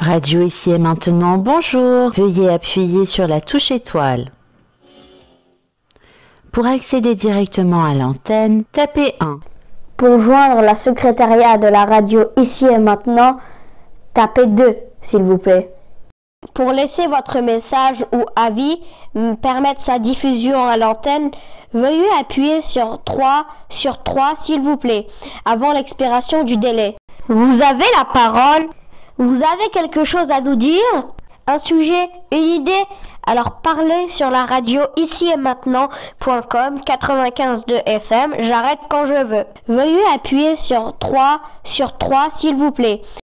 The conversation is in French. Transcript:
Radio ici et maintenant, bonjour. Veuillez appuyer sur la touche étoile. Pour accéder directement à l'antenne, tapez 1. Pour joindre la secrétariat de la radio ici et maintenant, tapez 2, s'il vous plaît. Pour laisser votre message ou avis, permettre sa diffusion à l'antenne, veuillez appuyer sur 3 sur 3, s'il vous plaît, avant l'expiration du délai. Vous avez la parole Vous avez quelque chose à nous dire? Un sujet Une idée? Alors parlez sur la radio ici et maintenant.com 95.2 FM, j'arrête quand je veux. Veuillez appuyer sur 3 sur 3, s'il vous plaît.